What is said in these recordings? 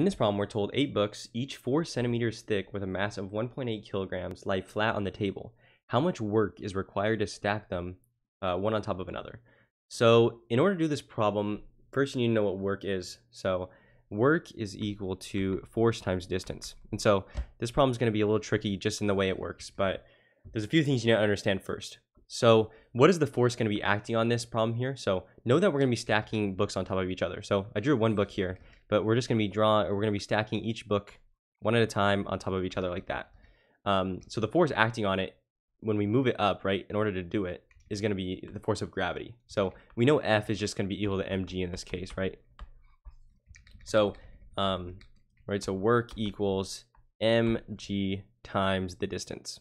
In this problem, we're told eight books, each four centimeters thick with a mass of 1.8 kilograms, lie flat on the table. How much work is required to stack them uh, one on top of another? So in order to do this problem, first you need to know what work is. So work is equal to force times distance. And so this problem is going to be a little tricky just in the way it works, but there's a few things you need to understand first. So what is the force going to be acting on this problem here? So know that we're going to be stacking books on top of each other. So I drew one book here, but we're just going to be drawing, we're going to be stacking each book one at a time on top of each other like that. Um, so the force acting on it when we move it up, right, in order to do it, is going to be the force of gravity. So we know F is just going to be equal to mg in this case, right? So, um, right, so work equals mg times the distance.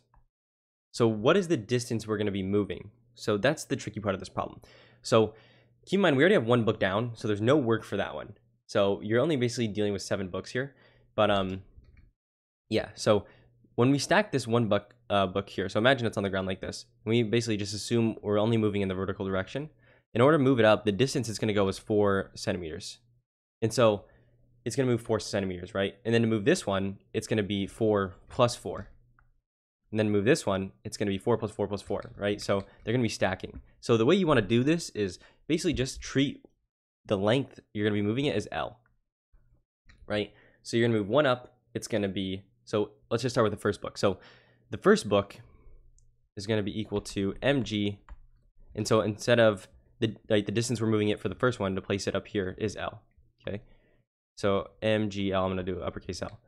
So what is the distance we're going to be moving? So that's the tricky part of this problem. So keep in mind, we already have one book down, so there's no work for that one. So you're only basically dealing with seven books here. But um, yeah, so when we stack this one book, uh, book here, so imagine it's on the ground like this. We basically just assume we're only moving in the vertical direction. In order to move it up, the distance it's going to go is four centimeters. And so it's going to move four centimeters, right? And then to move this one, it's going to be four plus four and then move this one, it's going to be 4 plus 4 plus 4, right? So they're going to be stacking. So the way you want to do this is basically just treat the length you're going to be moving it as L, right? So you're going to move one up, it's going to be, so let's just start with the first book. So the first book is going to be equal to mg, and so instead of the, like the distance we're moving it for the first one to place it up here is L, okay? So mgl, I'm going to do uppercase L.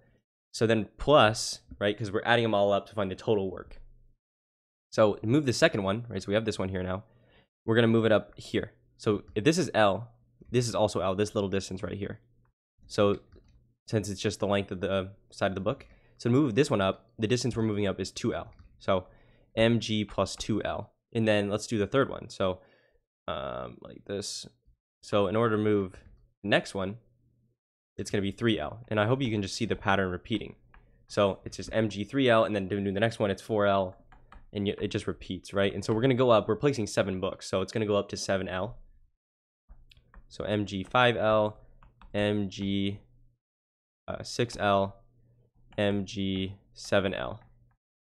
So then plus, right, because we're adding them all up to find the total work. So move the second one, right, so we have this one here now, we're going to move it up here. So if this is L, this is also L, this little distance right here. So since it's just the length of the side of the book, so to move this one up, the distance we're moving up is 2L. So mg plus 2L. And then let's do the third one. So um, like this. So in order to move the next one, it's going to be 3L. And I hope you can just see the pattern repeating. So it's just MG3L, and then doing the next one, it's 4L, and it just repeats, right? And so we're going to go up, we're placing seven books, so it's going to go up to 7L. So MG5L, MG uh, 6L, MG7L,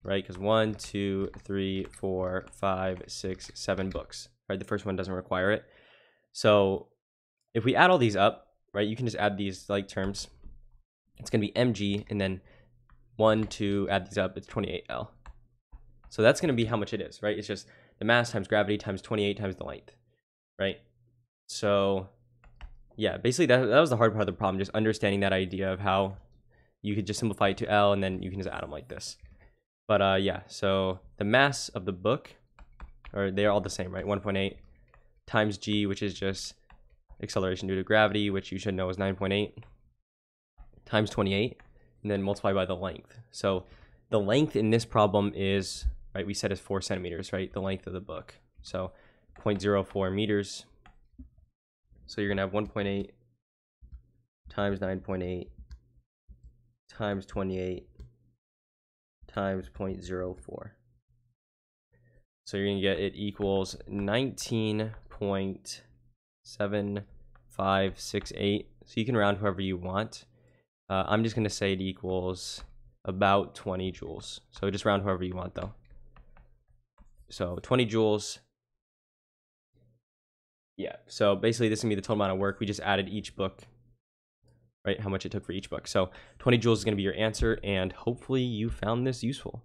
right? Because one, two, three, four, five, six, seven books, right? The first one doesn't require it. So if we add all these up, right? You can just add these like terms. It's going to be mg and then 1, 2, add these up, it's 28L. So that's going to be how much it is, right? It's just the mass times gravity times 28 times the length, right? So yeah, basically that, that was the hard part of the problem, just understanding that idea of how you could just simplify it to L and then you can just add them like this. But uh, yeah, so the mass of the book, or they're all the same, right? 1.8 times G, which is just acceleration due to gravity, which you should know is 9.8 times 28, and then multiply by the length. So the length in this problem is, right, we said is 4 centimeters, right, the length of the book. So 0.04 meters. So you're to have 1.8 times 9.8 times 28 times 0.04. So you're to get it equals 19 seven, five, six, eight. So you can round however you want. Uh, I'm just gonna say it equals about 20 joules. So just round however you want though. So 20 joules. Yeah, so basically this is gonna be the total amount of work. We just added each book, right? How much it took for each book. So 20 joules is gonna be your answer and hopefully you found this useful.